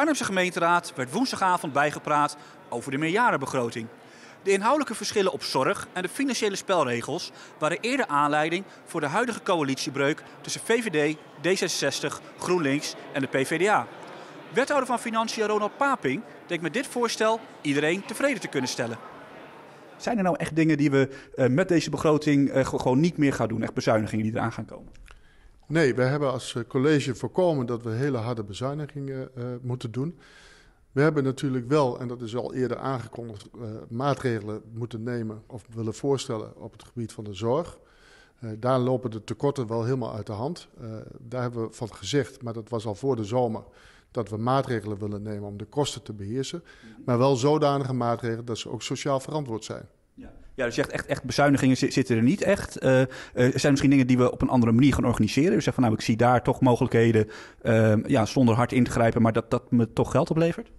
Arnhemse gemeenteraad werd woensdagavond bijgepraat over de meerjarenbegroting. De inhoudelijke verschillen op zorg en de financiële spelregels waren eerder aanleiding voor de huidige coalitiebreuk tussen VVD, D66, GroenLinks en de PvdA. Wethouder van Financiën Ronald Paping denkt met dit voorstel iedereen tevreden te kunnen stellen. Zijn er nou echt dingen die we uh, met deze begroting uh, gewoon niet meer gaan doen? Echt bezuinigingen die eraan gaan komen? Nee, we hebben als eh, college voorkomen dat we hele harde bezuinigingen uh, moeten doen. We hebben natuurlijk wel, en dat is al eerder aangekondigd, uh, maatregelen moeten nemen of willen voorstellen op het gebied van de zorg. daar lopen de tekorten wel helemaal uit de hand. daar hebben we van gezegd, maar dat was al voor de zomer, dat we maatregelen willen nemen om de kosten te beheersen. Maar wel zodanige maatregelen dat ze ook sociaal verantwoord zijn. Ja. Dus je zegt echt, echt bezuinigingen zitten er niet echt. Uh, er zijn misschien dingen die we op een andere manier gaan organiseren. U zegt van nou, ik zie daar toch mogelijkheden uh, ja, zonder hard in te grijpen, maar dat dat me toch geld oplevert?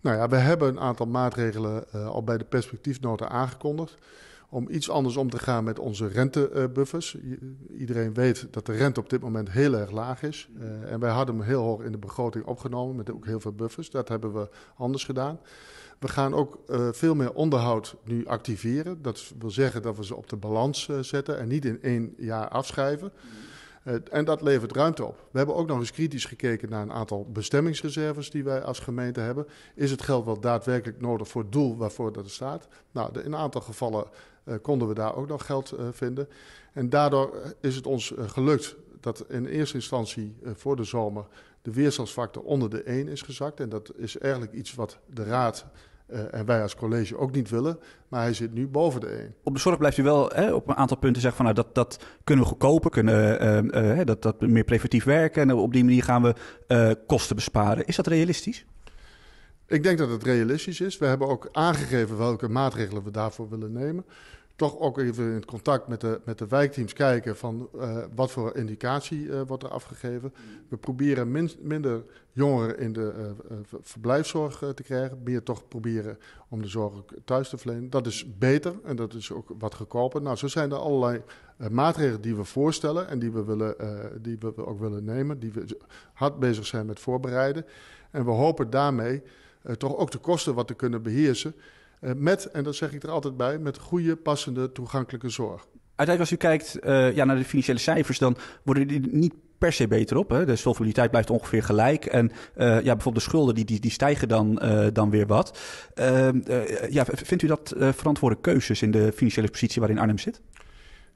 Nou ja, we hebben een aantal maatregelen uh, al bij de perspectiefnota aangekondigd. Om iets anders om te gaan met onze rentebuffers. Iedereen weet dat de rente op dit moment heel erg laag is. en wij hadden hem heel hoog in de begroting opgenomen met ook heel veel buffers. Dat hebben we anders gedaan. We gaan ook uh, veel meer onderhoud nu activeren. Dat wil zeggen dat we ze op de balans uh, zetten en niet in één jaar afschrijven. Uh, en dat levert ruimte op. We hebben ook nog eens kritisch gekeken naar een aantal bestemmingsreserves die wij als gemeente hebben. Is het geld wel daadwerkelijk nodig voor het doel waarvoor dat er staat? Nou, in een aantal gevallen konden we daar ook nog geld vinden. En daardoor is het ons gelukt dat in eerste instantie voor de zomer de weerstandsfactor onder de 1 is gezakt. En dat is eigenlijk iets wat de Raad uh, en wij als college ook niet willen. Maar hij zit nu boven de 1. Op de zorg blijft u wel hè, op een aantal punten zeggen van nou, dat, dat kunnen we goedkoper, kunnen uh, uh, dat, dat meer preventief werken. En op die manier gaan we kosten besparen. Is dat realistisch? Ik denk dat het realistisch is. We hebben ook aangegeven welke maatregelen we daarvoor willen nemen toch ook even in contact met de, met de wijkteams kijken van uh, wat voor indicatie uh, wordt er afgegeven. We proberen min, minder jongeren in de uh, verblijfszorg te krijgen. Meer toch proberen om de zorg thuis te verlenen. Dat is beter en dat is ook wat goedkoper. Nou, zo zijn er allerlei maatregelen die we voorstellen en die we, willen, die we ook willen nemen. Die we hard bezig zijn met voorbereiden. En we hopen daarmee toch ook de kosten wat te kunnen beheersen. Uh, met, en dat zeg ik er altijd bij, met goede, passende, toegankelijke zorg. Uiteindelijk als u kijkt uh, ja, naar de financiële cijfers, dan worden die niet per se beter op. Hè? De solvabiliteit blijft ongeveer gelijk. En uh, ja, bijvoorbeeld de schulden die, die, die stijgen dan, uh, dan weer wat. Uh, ja, vindt u dat verantwoorde keuzes in de financiële positie waarin Arnhem zit?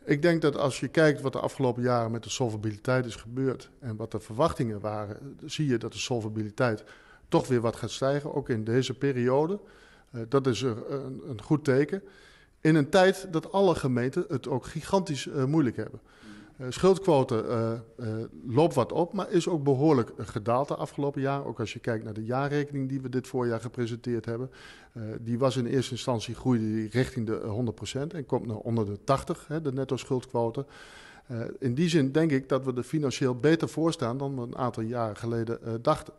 Ik denk dat als je kijkt wat de afgelopen jaren met de solvabiliteit is gebeurd en wat de verwachtingen waren, zie je dat de solvabiliteit toch weer wat gaat stijgen, ook in deze periode. Uh, dat is een, een, goed teken. In een tijd dat alle gemeenten het ook gigantisch uh, moeilijk hebben. Schuldquote loopt wat op, maar is ook behoorlijk gedaald de afgelopen jaar. Ook als je kijkt naar de jaarrekening die we dit voorjaar gepresenteerd hebben. die was in eerste instantie groeide die richting de 100% en komt naar onder de 80, hè, de netto schuldquote. Uh, in die zin denk ik dat we er financieel beter voor staan dan we een aantal jaren geleden uh, dachten.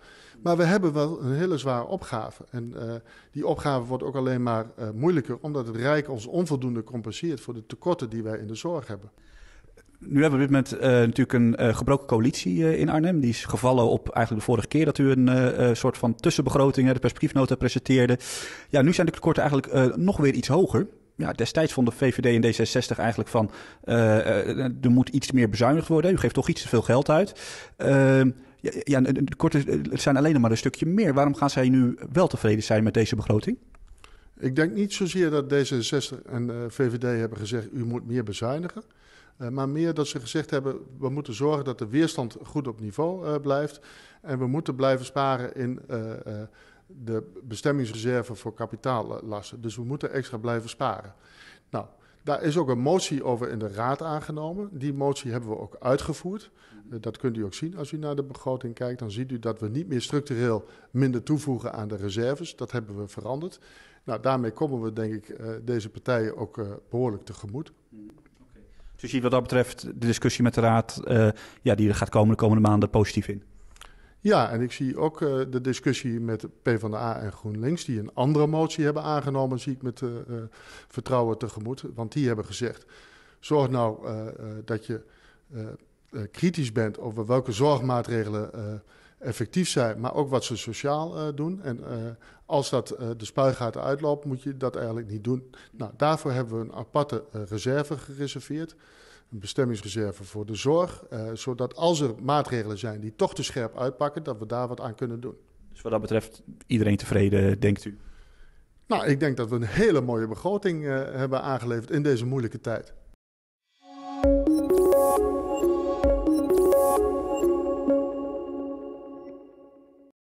Maar we hebben wel een hele zware opgave. En uh, die opgave wordt ook alleen maar moeilijker omdat het Rijk ons onvoldoende compenseert voor de tekorten die wij in de zorg hebben. Nu hebben we op dit moment natuurlijk een gebroken coalitie in Arnhem. Die is gevallen op eigenlijk de vorige keer dat u een soort van tussenbegroting, de perspectiefnota presenteerde. Ja, nu zijn de tekorten eigenlijk nog weer iets hoger ja, destijds vonden VVD en D66 eigenlijk van uh, er moet iets meer bezuinigd worden. U geeft toch iets te veel geld uit. Uh, ja, ja, korte zijn alleen maar een stukje meer. Waarom gaan zij nu wel tevreden zijn met deze begroting? Ik denk niet zozeer dat D66 en uh, VVD hebben gezegd u moet meer bezuinigen. Maar meer dat ze gezegd hebben we moeten zorgen dat de weerstand goed op niveau blijft. En we moeten blijven sparen in de bestemmingsreserve voor kapitaallasten. Dus we moeten extra blijven sparen. Nou, daar is ook een motie over in de Raad aangenomen. Die motie hebben we ook uitgevoerd. Uh, dat kunt u ook zien als u naar de begroting kijkt. Dan ziet u dat we niet meer structureel minder toevoegen aan de reserves. Dat hebben we veranderd. Nou, daarmee komen we denk ik uh, deze partijen ook uh, behoorlijk tegemoet. Dus je ziet wat dat betreft de discussie met de Raad, ja, die gaat komen de komende maanden positief in. Ja, en ik zie ook uh, de discussie met PvdA en GroenLinks, die een andere motie hebben aangenomen, zie ik met uh, uh, vertrouwen tegemoet. Want die hebben gezegd, zorg nou dat je kritisch bent over welke zorgmaatregelen effectief zijn, maar ook wat ze sociaal doen. En als dat de spuigaten uitloopt, moet je dat eigenlijk niet doen. Nou, daarvoor hebben we een aparte reserve gereserveerd een bestemmingsreserve voor de zorg. zodat als er maatregelen zijn die toch te scherp uitpakken, dat we daar wat aan kunnen doen. Dus wat dat betreft, iedereen tevreden, denkt u? Nou, ik denk dat we een hele mooie begroting hebben aangeleverd in deze moeilijke tijd.